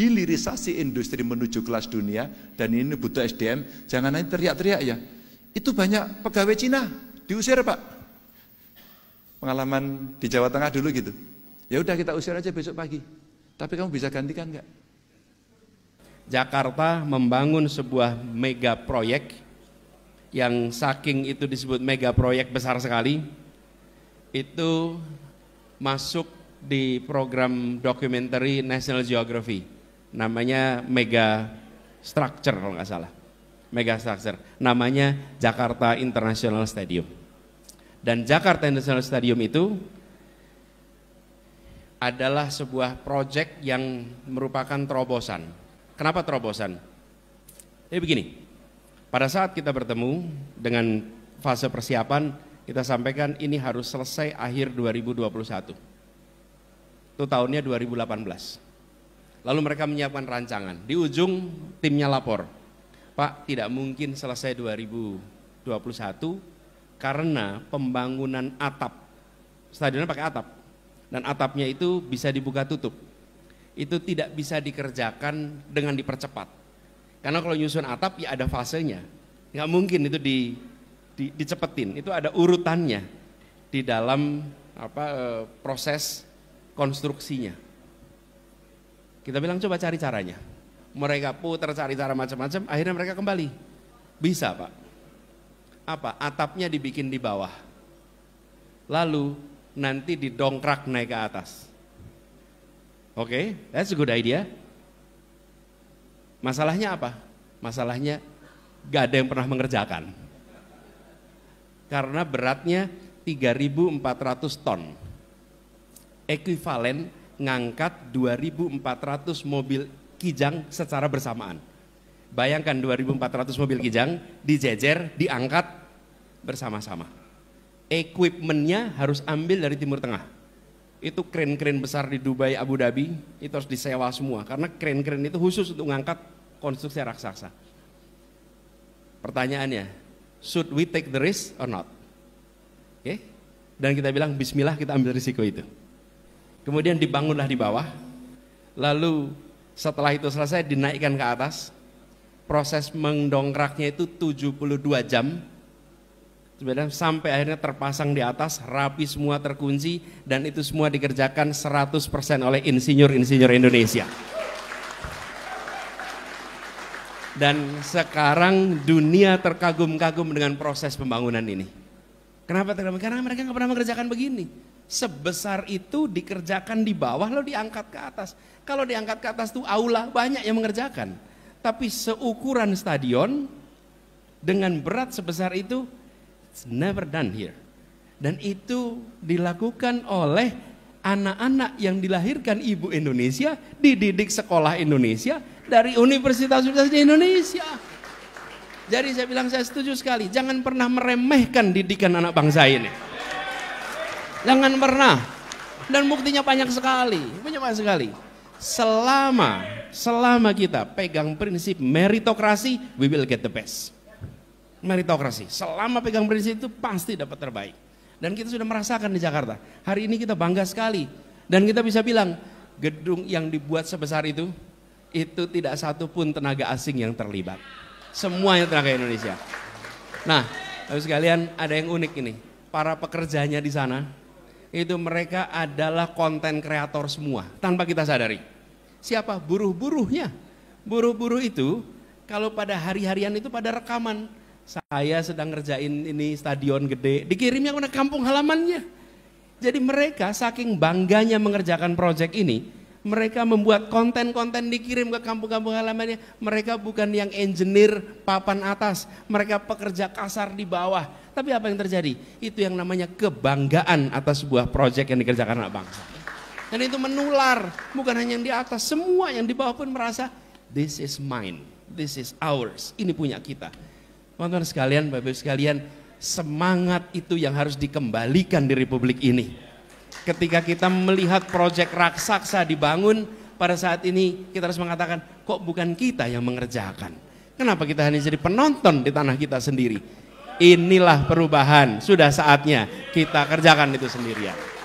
hilirisasi industri menuju kelas dunia dan ini butuh SDM, jangan nanti teriak-teriak ya. Itu banyak pegawai Cina diusir Pak. Pengalaman di Jawa Tengah dulu gitu. Ya udah kita usir aja besok pagi. Tapi kamu bisa gantikan nggak? Jakarta membangun sebuah mega proyek yang saking itu disebut mega proyek besar sekali itu masuk di program dokumenter National Geography namanya mega structure kalau nggak salah mega structure namanya Jakarta International Stadium dan Jakarta International Stadium itu adalah sebuah proyek yang merupakan terobosan Kenapa terobosan? Jadi begini, pada saat kita bertemu dengan fase persiapan, kita sampaikan ini harus selesai akhir 2021. Itu tahunnya 2018. Lalu mereka menyiapkan rancangan. Di ujung timnya lapor, Pak tidak mungkin selesai 2021 karena pembangunan atap. Stadionnya pakai atap. Dan atapnya itu bisa dibuka tutup itu tidak bisa dikerjakan dengan dipercepat. Karena kalau nyusun atap ya ada fasenya. Nggak mungkin itu di, di dicepetin. Itu ada urutannya di dalam apa eh, proses konstruksinya. Kita bilang coba cari caranya. Mereka putar cari cara macam-macam, akhirnya mereka kembali. Bisa pak. Apa? Atapnya dibikin di bawah. Lalu nanti didongkrak naik ke atas Oke, okay, that's a good idea. Masalahnya apa? Masalahnya gak ada yang pernah mengerjakan. Karena beratnya 3.400 ton. Ekuivalen ngangkat 2.400 mobil kijang secara bersamaan. Bayangkan 2.400 mobil kijang dijejer, diangkat bersama-sama. Equipmentnya harus ambil dari Timur Tengah itu kren-kren besar di Dubai, Abu Dhabi, itu harus disewa semua. Karena kren-kren itu khusus untuk mengangkat konstruksi raksasa. Pertanyaannya, should we take the risk or not? Oke, okay? dan kita bilang Bismillah kita ambil risiko itu. Kemudian dibangunlah di bawah, lalu setelah itu selesai dinaikkan ke atas, proses mendongkraknya itu 72 jam Sebenarnya sampai akhirnya terpasang di atas, rapi semua terkunci dan itu semua dikerjakan 100% oleh insinyur-insinyur Indonesia. Dan sekarang dunia terkagum-kagum dengan proses pembangunan ini. Kenapa terkagum? Karena mereka nggak pernah mengerjakan begini. Sebesar itu dikerjakan di bawah lalu diangkat ke atas. Kalau diangkat ke atas tuh aula banyak yang mengerjakan. Tapi seukuran stadion dengan berat sebesar itu It's never done here. Dan itu dilakukan oleh anak-anak yang dilahirkan ibu Indonesia, dididik sekolah Indonesia dari universitas-universitas di Indonesia. Jadi saya bilang saya setuju sekali, jangan pernah meremehkan didikan anak bangsa ini. Jangan pernah. Dan buktinya banyak sekali, banyak sekali. Selama selama kita pegang prinsip meritokrasi, we will get the best meritokrasi. Selama pegang prinsip itu pasti dapat terbaik. Dan kita sudah merasakan di Jakarta. Hari ini kita bangga sekali. Dan kita bisa bilang, gedung yang dibuat sebesar itu, itu tidak satu pun tenaga asing yang terlibat. Semuanya tenaga Indonesia. Nah, harus sekalian ada yang unik ini. Para pekerjanya di sana, itu mereka adalah konten kreator semua, tanpa kita sadari. Siapa? Buruh-buruhnya. Buruh-buruh itu, kalau pada hari-harian itu pada rekaman saya sedang ngerjain ini stadion gede, dikirimnya ke kampung halamannya. Jadi mereka saking bangganya mengerjakan proyek ini, mereka membuat konten-konten dikirim ke kampung-kampung halamannya. Mereka bukan yang engineer papan atas, mereka pekerja kasar di bawah. Tapi apa yang terjadi? Itu yang namanya kebanggaan atas sebuah proyek yang dikerjakan anak bangsa. Dan itu menular, bukan hanya yang di atas, semua yang di bawah pun merasa this is mine, this is ours, ini punya kita. Teman-teman sekalian, Bapak-Ibu sekalian, semangat itu yang harus dikembalikan di Republik ini. Ketika kita melihat proyek raksasa dibangun, pada saat ini kita harus mengatakan, kok bukan kita yang mengerjakan? Kenapa kita hanya jadi penonton di tanah kita sendiri? Inilah perubahan, sudah saatnya kita kerjakan itu sendirian.